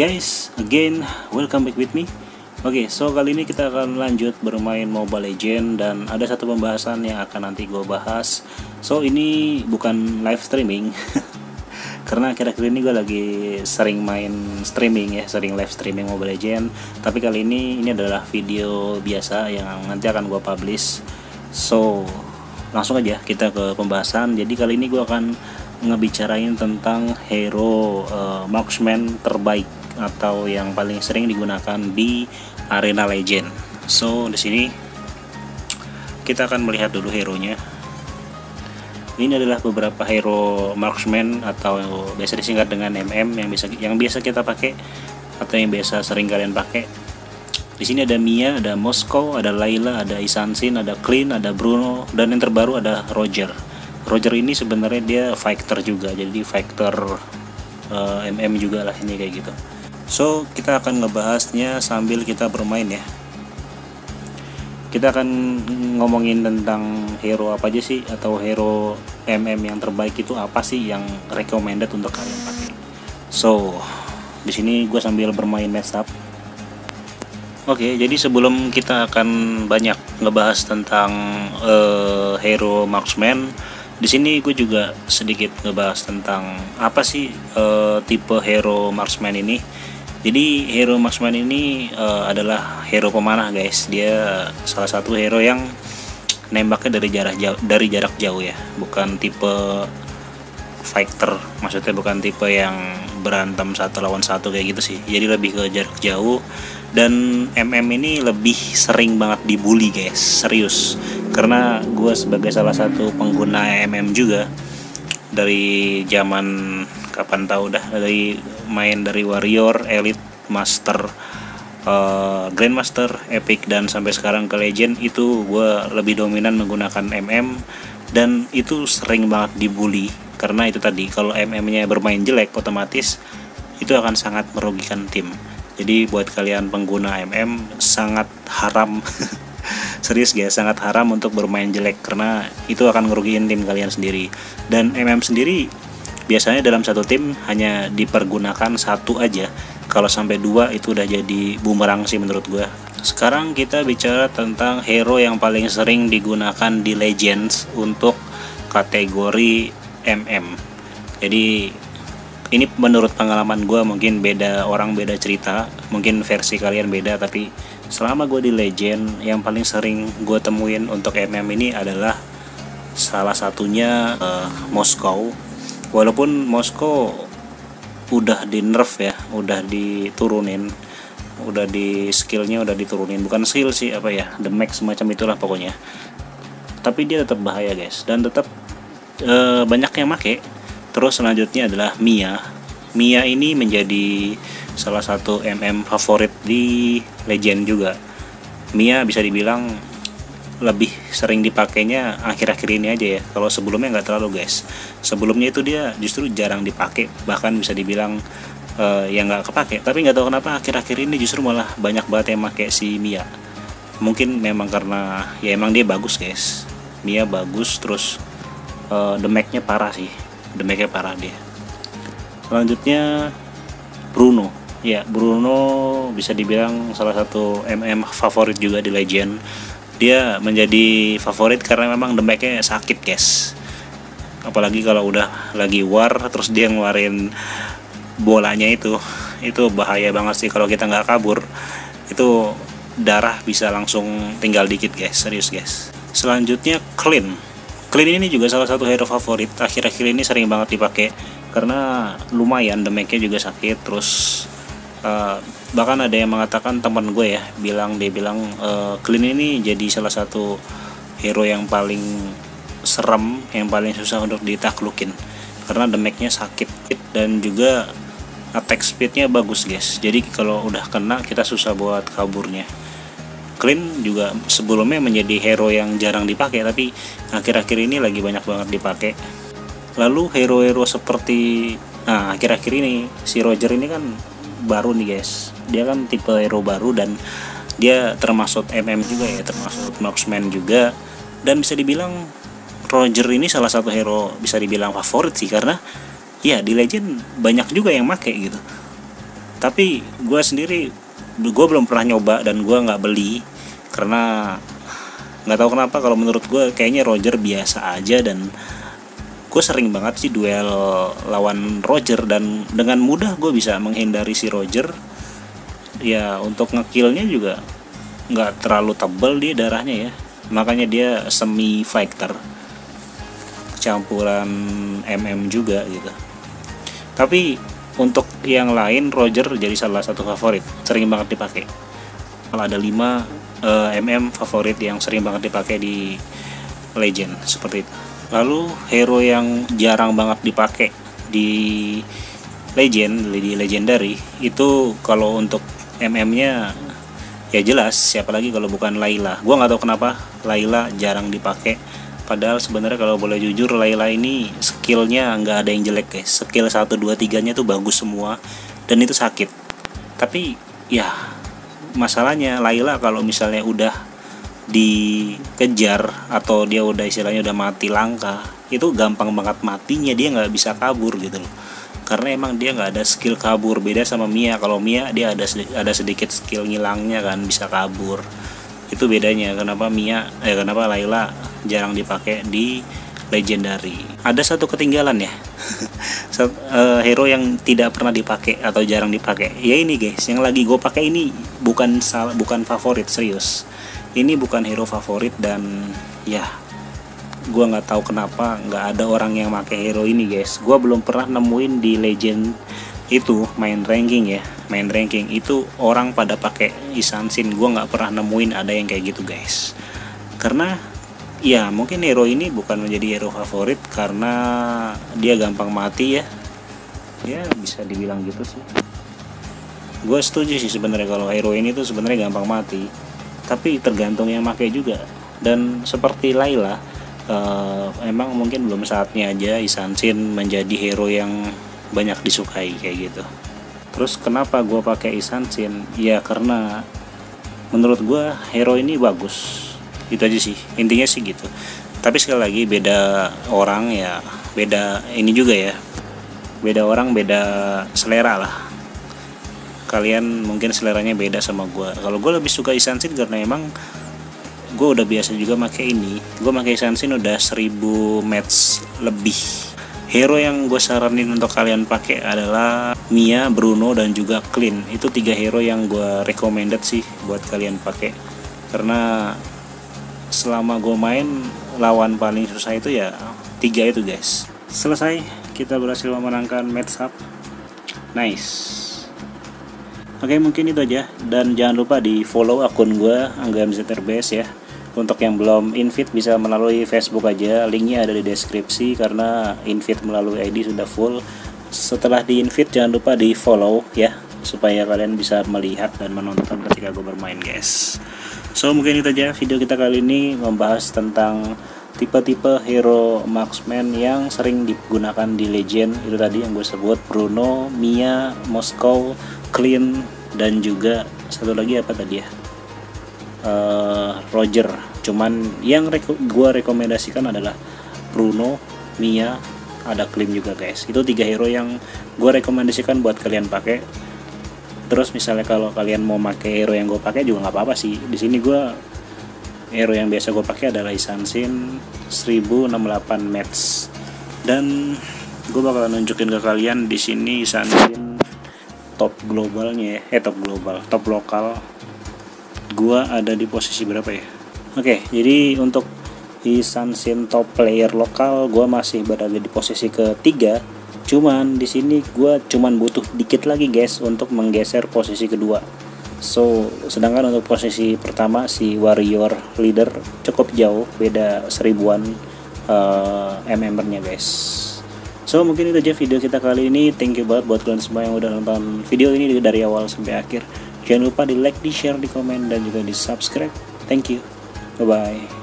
guys, again welcome back with me. Oke, so kali ini kita akan lanjut bermain Mobile Legend dan ada satu pembahasan yang akan nanti gue bahas. So ini bukan live streaming, karena akhir-akhir ini gue lagi sering main streaming ya, sering live streaming Mobile Legend. Tapi kali ini ini adalah video biasa yang nanti akan gue publish. So langsung aja kita ke pembahasan. Jadi kali ini gue akan ngebicarain tentang hero uh, marksman terbaik atau yang paling sering digunakan di arena legend. So di sini kita akan melihat dulu hero-nya. Ini adalah beberapa hero marksman atau biasa disingkat dengan MM yang bisa yang biasa kita pakai atau yang biasa sering kalian pakai. Di sini ada Mia, ada Moskow, ada Layla, ada Isansin, ada Clean, ada Bruno, dan yang terbaru ada Roger. Roger ini sebenarnya dia fighter juga, jadi fighter uh, MM juga lah ini kayak gitu. So kita akan ngebahasnya sambil kita bermain ya. Kita akan ngomongin tentang hero apa aja sih atau hero MM yang terbaik itu apa sih yang recommended untuk kalian pakai. So di sini gue sambil bermain mess up Oke, jadi sebelum kita akan banyak ngebahas tentang uh, hero marksman, di sini gue juga sedikit ngebahas tentang apa sih uh, tipe hero marksman ini. Jadi hero marksman ini uh, adalah hero pemanah guys. Dia salah satu hero yang nembaknya dari jarak jauh, dari jarak jauh ya, bukan tipe fighter. Maksudnya bukan tipe yang berantem satu lawan satu kayak gitu sih. Jadi lebih ke jarak jauh dan MM ini lebih sering banget dibully guys. Serius. Karena gue sebagai salah satu pengguna MM juga dari zaman kapan tahu dah dari main dari Warrior, Elite, Master, uh, Grandmaster, Epic dan sampai sekarang ke Legend itu gue lebih dominan menggunakan MM dan itu sering banget dibully. Karena itu tadi kalau MM-nya bermain jelek otomatis itu akan sangat merugikan tim jadi buat kalian pengguna MM sangat haram. Serius guys sangat haram untuk bermain jelek karena itu akan ngerugiin tim kalian sendiri. Dan MM sendiri biasanya dalam satu tim hanya dipergunakan satu aja. Kalau sampai dua itu udah jadi bumerang sih menurut gue sekarang kita bicara tentang hero yang paling sering digunakan di Legends untuk kategori MM jadi ini menurut pengalaman gue mungkin beda orang beda cerita. Mungkin versi kalian beda tapi selama gue di legend yang paling sering gue temuin untuk MM ini adalah salah satunya uh, Moskow. Walaupun Moskow udah di nerf ya udah diturunin. Udah di skillnya udah diturunin. Bukan skill sih apa ya the max semacam itulah pokoknya. Tapi dia tetap bahaya guys. Dan tetap uh, banyak yang make Terus selanjutnya adalah Mia. Mia ini menjadi salah satu MM favorit di Legend juga. Mia bisa dibilang lebih sering dipakainya akhir-akhir ini aja ya. Kalau sebelumnya nggak terlalu guys. Sebelumnya itu dia justru jarang dipakai, bahkan bisa dibilang uh, yang nggak kepake. Tapi nggak tahu kenapa akhir-akhir ini justru malah banyak banget yang pakai si Mia. Mungkin memang karena ya emang dia bagus guys. Mia bagus terus uh, the nya parah sih demeknya parah dia. Selanjutnya Bruno. Ya Bruno bisa dibilang salah satu MM favorit juga di Legend. Dia menjadi favorit karena memang demeknya sakit guys. Apalagi kalau udah lagi war terus dia ngeluarin bolanya itu itu bahaya banget sih kalau kita nggak kabur. Itu darah bisa langsung tinggal dikit guys. Serius guys. Selanjutnya clean Clean ini juga salah satu hero favorit. Akhir-akhir ini sering banget dipakai karena lumayan damage-nya juga sakit. Terus uh, bahkan ada yang mengatakan teman gue ya bilang dia bilang uh, Clean ini jadi salah satu hero yang paling serem yang paling susah untuk ditaklukin karena damage-nya sakit. Dan juga attack speed-nya bagus guys. Jadi kalau udah kena kita susah buat kaburnya Clean juga sebelumnya menjadi hero yang jarang dipakai tapi akhir-akhir ini lagi banyak banget dipakai. Lalu hero-hero seperti nah akhir-akhir ini si Roger ini kan baru nih guys. Dia kan tipe hero baru dan dia termasuk MM juga ya termasuk marksman juga. Dan bisa dibilang Roger ini salah satu hero bisa dibilang favorit sih karena ya di Legend banyak juga yang make gitu. Tapi gue sendiri gue belum pernah nyoba dan gue nggak beli karena nggak tahu kenapa kalau menurut gue kayaknya Roger biasa aja dan gue sering banget sih duel lawan Roger dan dengan mudah gue bisa menghindari si Roger. Ya untuk ngekillnya juga nggak terlalu tebal dia darahnya ya. Makanya dia semi fighter campuran MM juga gitu. Tapi untuk yang lain Roger jadi salah satu favorit sering banget dipakai. Kalau ada 5 uh, MM favorit yang sering banget dipakai di Legend seperti itu. Lalu hero yang jarang banget dipakai di legend di legendary itu kalau untuk MM nya ya jelas siapa lagi kalau bukan Laila. Gua nggak tahu kenapa Laila jarang dipakai. Padahal sebenarnya kalau boleh jujur Laila ini skillnya nggak ada yang jelek guys skill 1, 2, 3 nya tuh bagus semua. Dan itu sakit. Tapi ya masalahnya Laila kalau misalnya udah dikejar atau dia udah istilahnya udah mati langka itu gampang banget matinya. Dia nggak bisa kabur gitu loh. Karena emang dia nggak ada skill kabur. Beda sama Mia. Kalau Mia dia ada ada sedikit skill ngilangnya kan bisa kabur. Itu bedanya kenapa Mia eh kenapa Layla jarang dipakai di legendary. Ada satu ketinggalan ya? Eh, hero yang tidak pernah dipakai atau jarang dipakai. Ya ini guys. Yang lagi gue pakai ini bukan salah bukan favorit serius. Ini bukan hero favorit dan ya gue nggak tahu kenapa nggak ada orang yang pakai hero ini guys. Gue belum pernah nemuin di legend itu main ranking ya. Main ranking. Itu orang pada pakai isansin gue nggak pernah nemuin ada yang kayak gitu guys. Karena ya mungkin hero ini bukan menjadi hero favorit karena dia gampang mati ya. Ya bisa dibilang gitu sih. Gue setuju sih sebenarnya kalau hero ini tuh sebenarnya gampang mati. Tapi tergantung yang pakai juga. Dan seperti Laila uh, emang mungkin belum saatnya aja Isansin menjadi hero yang banyak disukai kayak gitu. Terus kenapa gue pakai Isansin ya karena menurut gue hero ini bagus itu aja sih. Intinya sih gitu. Tapi sekali lagi beda orang ya beda ini juga ya. Beda orang beda selera lah. Kalian mungkin seleranya beda sama gue kalau gue lebih suka Isansin karena emang gue udah biasa juga pakai ini. Gue pakai Isansin udah 1000 match lebih. Hero yang gue saranin untuk kalian pakai adalah Mia, Bruno dan juga Clean itu tiga hero yang gue recommended sih buat kalian pakai. Karena selama gue main lawan paling susah itu ya tiga itu guys. Selesai kita berhasil memenangkan match up. Nice. Oke mungkin itu aja. Dan jangan lupa di follow akun gue Angga MZRBS ya. Untuk yang belum invite bisa melalui Facebook aja. Linknya ada di deskripsi karena invite melalui ID sudah full. Setelah di invite jangan lupa di follow ya supaya kalian bisa melihat dan menonton ketika gue bermain guys so mungkin itu aja video kita kali ini membahas tentang tipe-tipe hero marksman yang sering digunakan di legend. Itu tadi yang gue sebut Bruno, Mia, Moskow, Clean dan juga satu lagi apa tadi ya? Uh, Roger. Cuman yang reko gue rekomendasikan adalah Bruno Mia ada Clean juga guys. Itu tiga hero yang gue rekomendasikan buat kalian pakai terus misalnya kalau kalian mau pakai hero yang gue pakai juga nggak apa-apa sih. Di sini gue hero yang biasa gue pakai adalah Isansin 1068 match dan gue bakal nunjukin ke kalian di sini Isansin top globalnya ya. Eh top global top lokal. Gua ada di posisi berapa ya? Oke jadi untuk di Sansin top player lokal gua masih berada di posisi ketiga cuman di sini gua cuman butuh dikit lagi guys untuk menggeser posisi kedua so sedangkan untuk posisi pertama si warrior leader cukup jauh beda seribuan uh, mm-nya guys So mungkin itu aja video kita kali ini. Thank you banget buat kalian semua yang udah nonton video ini dari awal sampai akhir. Jangan lupa di like, di share, di komen, dan juga di subscribe. Thank you. Bye bye.